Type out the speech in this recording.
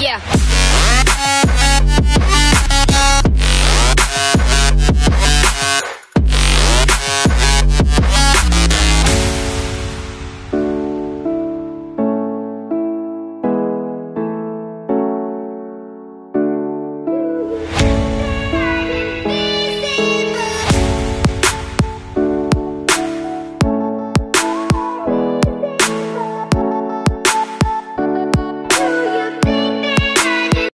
Yeah.